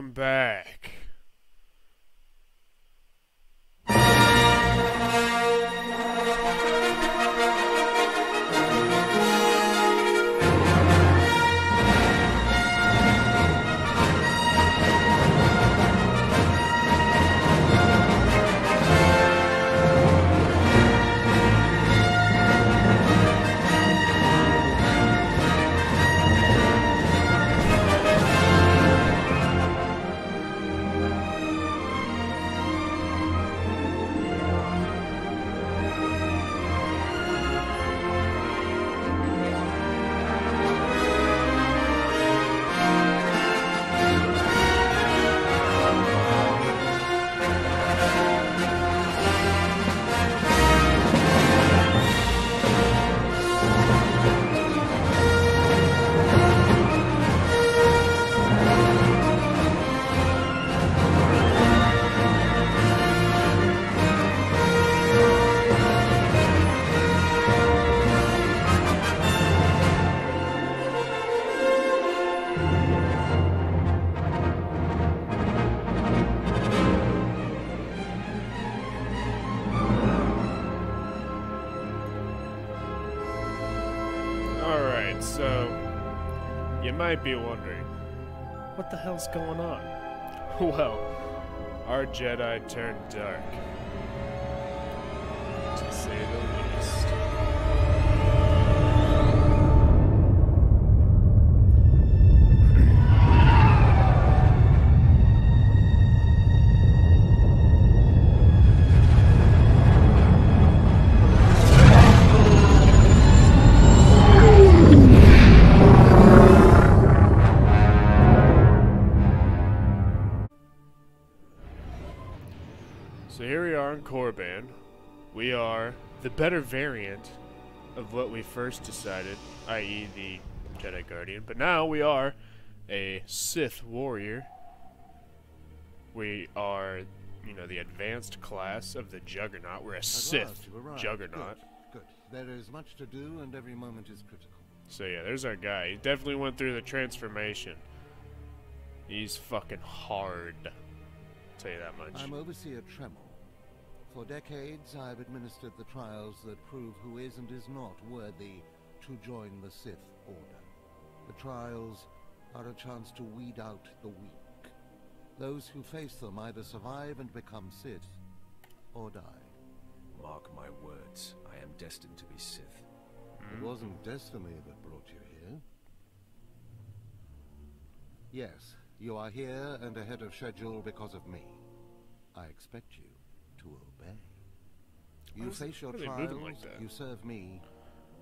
welcome back. So you might be wondering, what the hell's going on? Well, our Jedi turned dark. We are the better variant of what we first decided, i.e. the Jedi Guardian. But now we are a Sith warrior. We are, you know, the advanced class of the Juggernaut. We're a At Sith last you arrived. Juggernaut. Good, good. There is much to do, and every moment is critical. So yeah, there's our guy. He definitely went through the transformation. He's fucking hard. tell you that much. I'm Overseer Tremel. For decades, I've administered the trials that prove who is and is not worthy to join the Sith Order. The trials are a chance to weed out the weak. Those who face them either survive and become Sith, or die. Mark my words, I am destined to be Sith. It hmm. wasn't destiny that brought you here. Yes, you are here and ahead of schedule because of me. I expect you to obey. You Why face your why are they trials, like you serve me,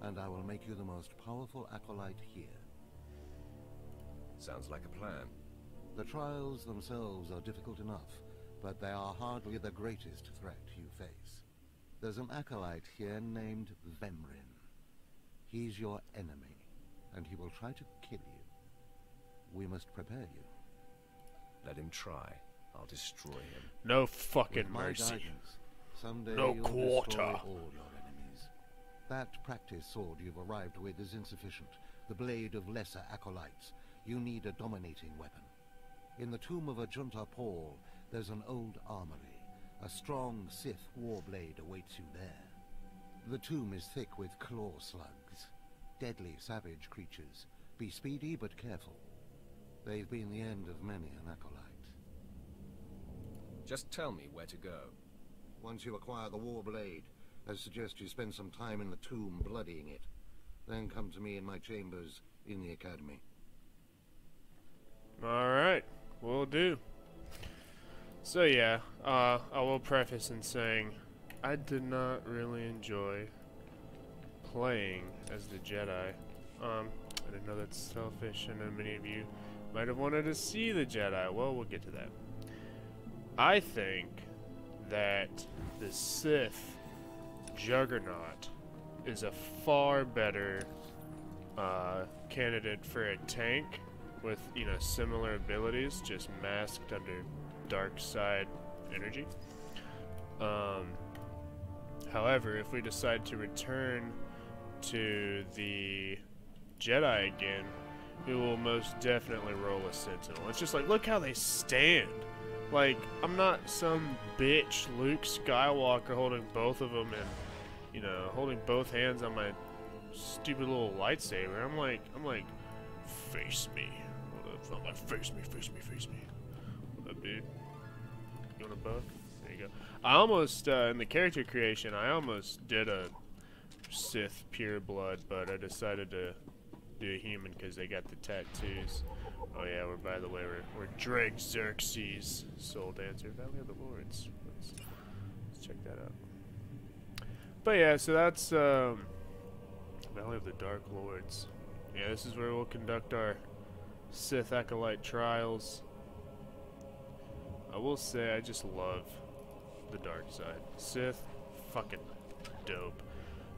and I will make you the most powerful acolyte here. Sounds like a plan. The trials themselves are difficult enough, but they are hardly the greatest threat you face. There's an acolyte here named Vemrin. He's your enemy, and he will try to kill you. We must prepare you. Let him try. I'll destroy him. no fucking mercy. guidance, someday No you'll quarter. all your enemies. That practice sword you've arrived with is insufficient. The blade of lesser acolytes. You need a dominating weapon. In the tomb of Ajunta Pall, there's an old armory. A strong Sith warblade awaits you there. The tomb is thick with k'lor'slugs. Deadly savage creatures. Be speedy but careful. They've been the end of many an acolyte. Just tell me where to go. Once you acquire the War Blade, I suggest you spend some time in the tomb bloodying it. Then come to me in my chambers in the Academy. Alright, will do. So yeah, uh, I will preface in saying I did not really enjoy playing as the Jedi. Um, I didn't know that's selfish, and many of you might have wanted to see the Jedi. Well, we'll get to that. I think that the Sith Juggernaut is a far better uh, candidate for a tank with you know similar abilities, just masked under dark side energy. Um, however, if we decide to return to the Jedi again, we will most definitely roll a sentinel. It's just like, look how they stand. Like, I'm not some bitch Luke Skywalker holding both of them and, you know, holding both hands on my stupid little lightsaber. I'm like, I'm like, face me. It's not like face me, face me, face me. What up, dude? You want a buff? There you go. I almost, uh, in the character creation, I almost did a Sith pure blood, but I decided to do a human because they got the tattoos. Oh yeah, we're by the way, we're, we're Dreagg Xerxes, Soul Dancer, Valley of the Lords. Let's, let's check that out. But yeah, so that's um, Valley of the Dark Lords. Yeah, this is where we'll conduct our Sith Acolyte trials. I will say, I just love the dark side. Sith, fucking dope.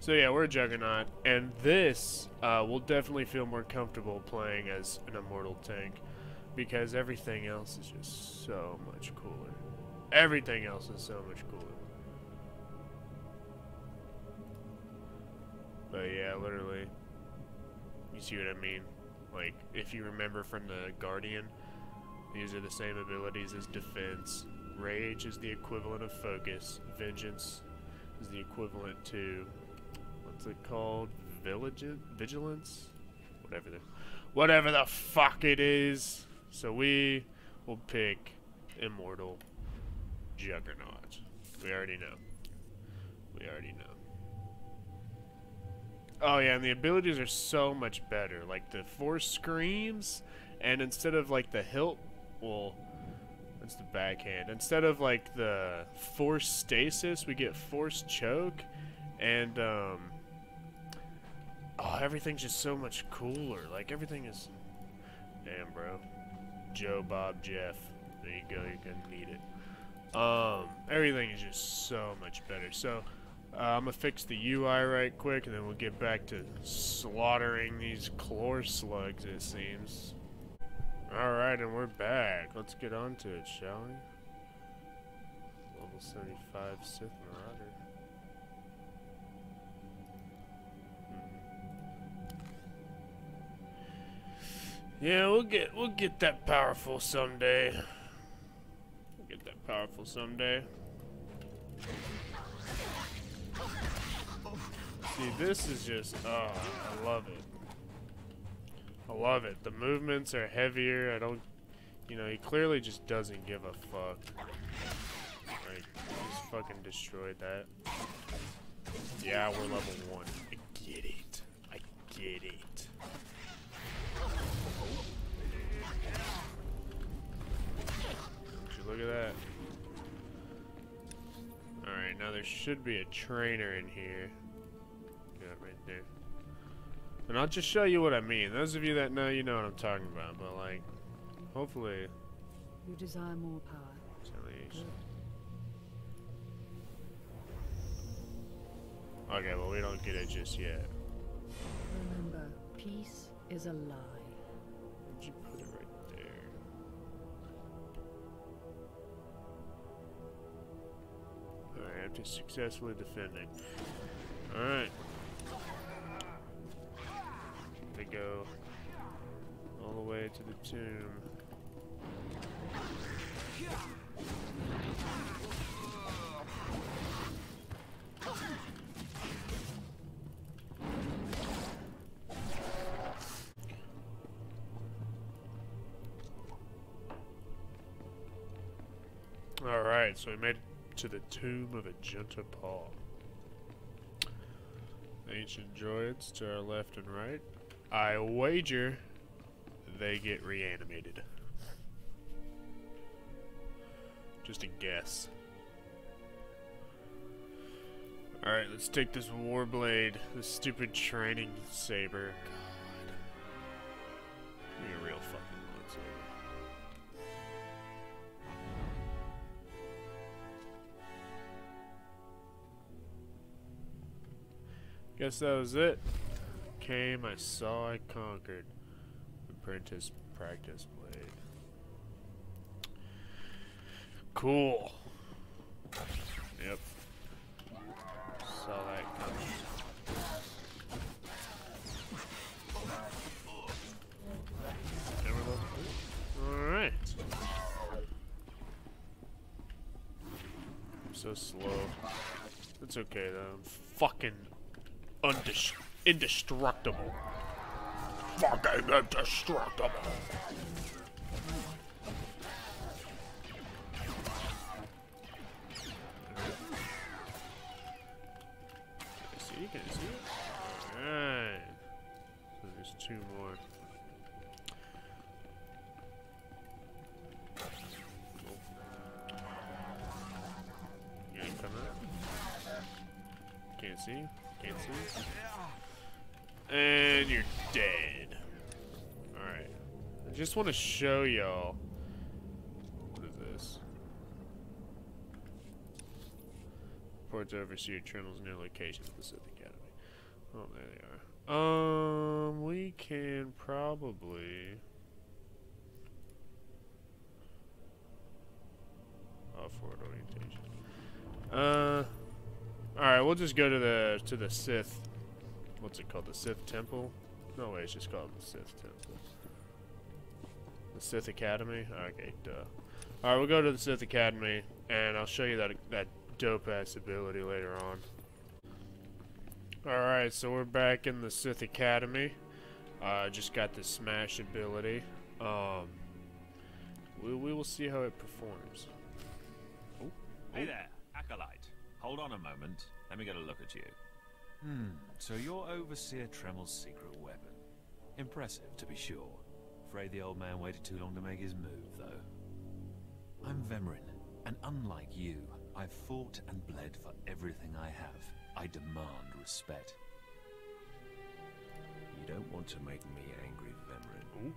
So yeah, we're a Juggernaut, and this uh, will definitely feel more comfortable playing as an Immortal tank, because everything else is just so much cooler. Everything else is so much cooler. But yeah, literally, you see what I mean? Like, if you remember from the Guardian, these are the same abilities as Defense. Rage is the equivalent of Focus. Vengeance is the equivalent to what's it called? Village vigilance? Whatever the whatever the fuck it is. So we will pick Immortal Juggernaut. We already know. We already know. Oh yeah, and the abilities are so much better. Like the force screams, and instead of like the hilt, well, that's the backhand. Instead of like the force stasis, we get force choke, and um, oh, everything's just so much cooler. Like everything is, damn, bro. Joe, Bob, Jeff. There you go. You're gonna need it. Um, everything is just so much better. So. Uh, I'm gonna fix the UI right quick, and then we'll get back to slaughtering these k'lor'slugs, it seems. Alright, and we're back. Let's get on to it, shall we? Level 75 Sith Yeah, we'll get we'll get that powerful someday. We'll get that powerful someday. See, this is just, oh, I love it. I love it. The movements are heavier. I don't, you know, he clearly just doesn't give a fuck. Like, just fucking destroyed that. Yeah, we're level one. I get it. I get it. There should be a trainer in here. Yeah, right there. And I'll just show you what I mean. Those of you that know, you know what I'm talking about. But, like, hopefully... You desire more power. Okay, well, we don't get it just yet. Remember, peace is a lie. After successfully defending. Alright. They go all the way to the tomb. Alright, so we made it to the tomb of Ajunta Pall. Ancient droids to our left and right. I wager they get reanimated. Just a guess. Alright, let's take this Warblade, this stupid training saber. Guess that was it. Came, I saw, I conquered. Apprentice practice blade. Cool. Yep. Saw that coming. Alright. So slow. It's okay though. I'm fucking indestructible. Fucking indestructible. Can I see? Can you see? Alright. So there's two more. Can't see. And you're dead. Alright. I just want to show y'all. What is this? Report to Overseer Tremels near location at the Sith Academy. Oh, there they are. Um, we can probably... Forward orientation. Uh... Alright, we'll just go to the to the Sith. What's it called? The Sith Temple? No way, it's just called the Sith Temple. The Sith Academy? Okay, duh. Alright, we'll go to the Sith Academy, and I'll show you that that dope-ass ability later on. Alright, so we're back in the Sith Academy. Uh, just got the Smash ability. Um, we, we will see how it performs. Oh. Hey there, Acolyte. Hold on a moment. Let me get a look at you. Hmm, so you're Overseer Tremel's secret weapon. Impressive, to be sure. Afraid the old man waited too long to make his move, though. I'm Vemrin, and unlike you, I've fought and bled for everything I have. I demand respect. You don't want to make me angry, Vemrin.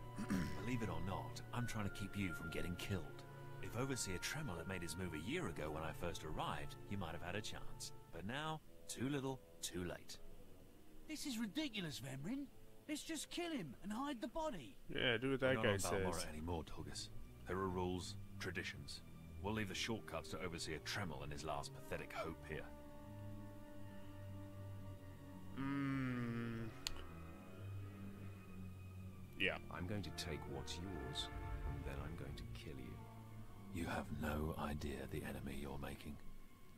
Believe it or not, I'm trying to keep you from getting killed. If Overseer Tremel had made his move a year ago when I first arrived, you might have had a chance. But now, too little, too late. This is ridiculous, Vemrin. Let's just kill him and hide the body. Yeah, do what that We're guy not says. on Balmorra anymore, Tulgus. There are rules, traditions. We'll leave the shortcuts to Overseer Tremel and his last pathetic hope here. Mmm. Yeah. I'm going to take what's yours, You have no idea the enemy you're making.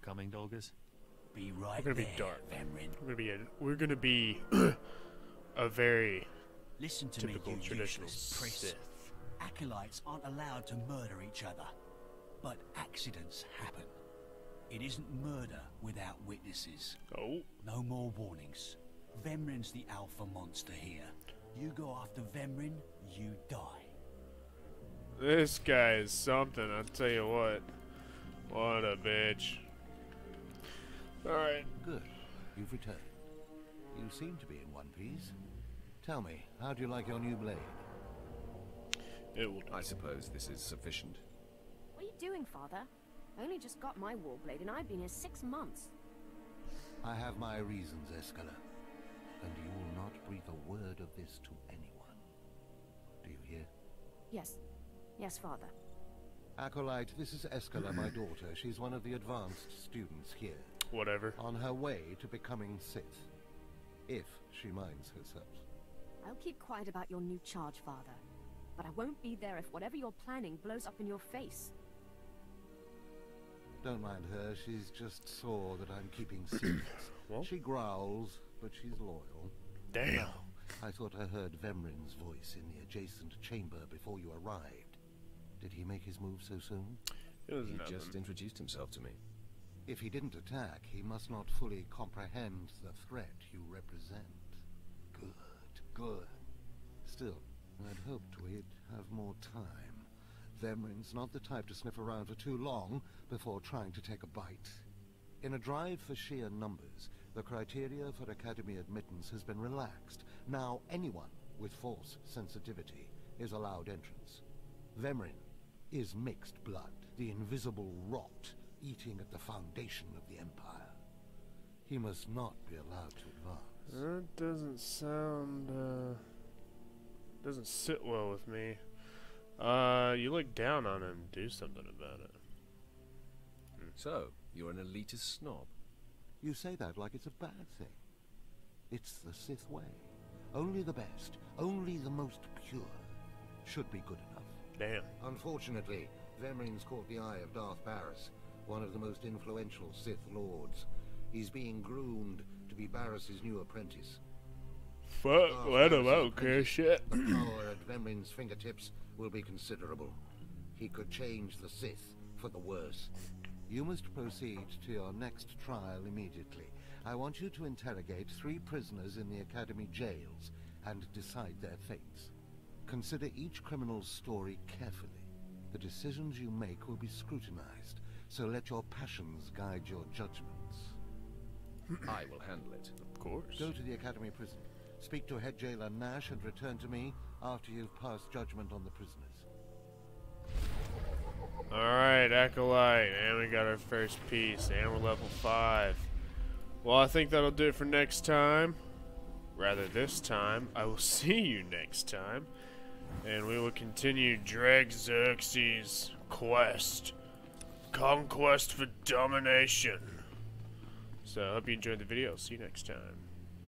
Coming, Tulgus? Be right We're gonna there, be dark. Vemrin. We're gonna be a, we're gonna be a very Listen to typical me, you traditional useless. Sith. Acolytes aren't allowed to murder each other. But accidents happen. It isn't murder without witnesses. Oh, No more warnings. Vemrin's the alpha monster here. You go after Vemrin, you die. This guy is something. I'll tell you what. What a bitch. All right. Good. You've returned. You seem to be in one piece. Tell me, how do you like your new blade? It will. I suppose this is sufficient. What are you doing, Father? I only just got my war blade, and I've been here six months. I have my reasons, Eskella. And you will not breathe a word of this to anyone. Do you hear? Yes. Yes, Father. Acolyte, this is Eskella, my daughter. She's one of the advanced students here. Whatever. On her way to becoming Sith. If she minds herself. I'll keep quiet about your new charge, Father. But I won't be there if whatever you're planning blows up in your face. Don't mind her, she's just sore that I'm keeping secrets. Well? She growls, but she's loyal. Damn. I thought I heard Vemrin's voice in the adjacent chamber before you arrived. Did he make his move so soon? It was He nothing. just introduced himself to me. If he didn't attack, he must not fully comprehend the threat you represent. Good, good. Still, I'd hoped we'd have more time. Vemrin's not the type to sniff around for too long before trying to take a bite. In a drive for sheer numbers, the criteria for Academy admittance has been relaxed. Now anyone with force sensitivity is allowed entrance. Vemrin is mixed blood, the invisible rot eating at the foundation of the Empire. He must not be allowed to advance. That doesn't sound, uh, doesn't sit well with me. Uh, you look down on him. Do something about it. So, you're an elitist snob. You say that like it's a bad thing. It's the Sith way. Only the best, only the most pure, should be good enough. Damn. Unfortunately, Vemrin's caught the eye of Darth Baras. one of the most influential Sith Lords. He's being groomed to be Baras's new apprentice. Fuck, After let him out, care shit. The power at Vemrin's fingertips will be considerable. He could change the Sith for the worse. You must proceed to your next trial immediately. I want you to interrogate three prisoners in the Academy jails and decide their fates. Consider each criminal's story carefully. The decisions you make will be scrutinized, so let your passions guide your judgments. I will handle it. Of course. Go to the Academy prison. Speak to head jailer Nash and return to me after you've passed judgment on the prisoners. Alright, Acolyte, and we got our first piece, and we're level 5. Well, I think that'll do it for next time. Rather, this time. I will see you next time. And we will continue Dreagg Xerxes' quest. Conquest for domination. So, I hope you enjoyed the video. See you next time.